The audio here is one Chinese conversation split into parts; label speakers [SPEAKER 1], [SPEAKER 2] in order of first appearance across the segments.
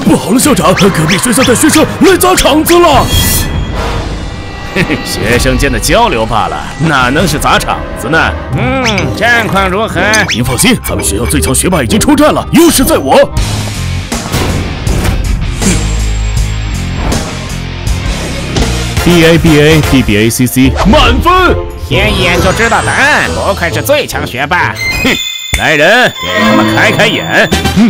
[SPEAKER 1] 不好了，校长，隔壁学校的学生来砸场子了。
[SPEAKER 2] 嘿 嘿学生间的交流罢了，哪能是砸场子呢？
[SPEAKER 3] 嗯，战况如何？
[SPEAKER 1] 您放心，咱们学校最强学霸已经出战了，优势在我。
[SPEAKER 2] B A B A B B A C C
[SPEAKER 1] 满分。
[SPEAKER 3] 天一眼就知道答案，不愧是最强学霸。
[SPEAKER 2] 哼，来人，给他们开开眼。嗯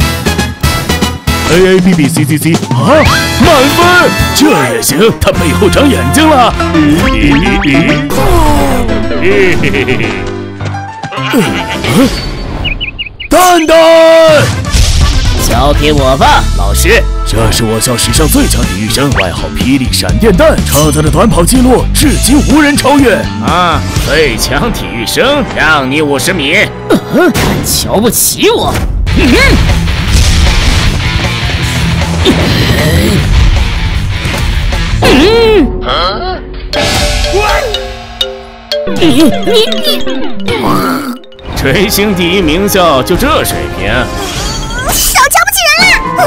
[SPEAKER 2] ，A A B B C C C
[SPEAKER 1] 啊，满分，这也行，他背后长眼睛了。
[SPEAKER 2] 嘿嘿嘿嘿
[SPEAKER 1] 嘿，蛋蛋，
[SPEAKER 4] 交给我吧，老师。
[SPEAKER 1] 这是我校史上最强体育生，外号霹雳闪电弹，创造的短跑记录至今无人超越。
[SPEAKER 2] 啊，最强体育生，让你五十米。
[SPEAKER 4] 看瞧不起我？
[SPEAKER 2] 你你你！垂星第一名校就这水平？
[SPEAKER 5] 小瞧不起人了！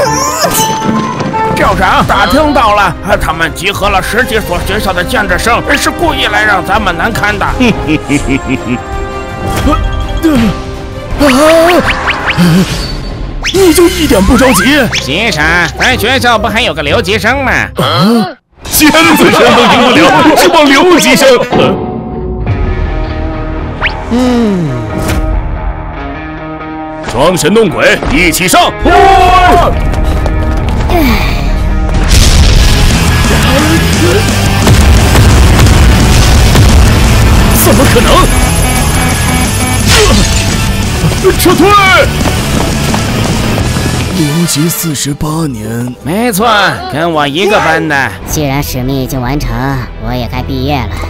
[SPEAKER 3] 校长打听到了，他们集合了十几所学校的尖子生，是故意来让咱们难堪的。
[SPEAKER 1] 啊！你就一点不着急？
[SPEAKER 3] 急啥？咱学校不还有个留级生吗？
[SPEAKER 1] 啊！尖子生都赢不了，指望留级生？
[SPEAKER 4] 嗯。
[SPEAKER 1] 装神弄鬼，一起上！怎么可能？撤退！留级四十八年，
[SPEAKER 3] 没错，跟我一个班的。
[SPEAKER 6] 既然使命已经完成，我也该毕业了。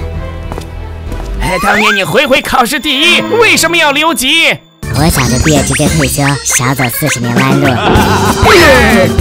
[SPEAKER 3] 哎，当年你回回考试第一，为什么要留级？
[SPEAKER 6] 我想着毕业直接退休，少走四十年弯路。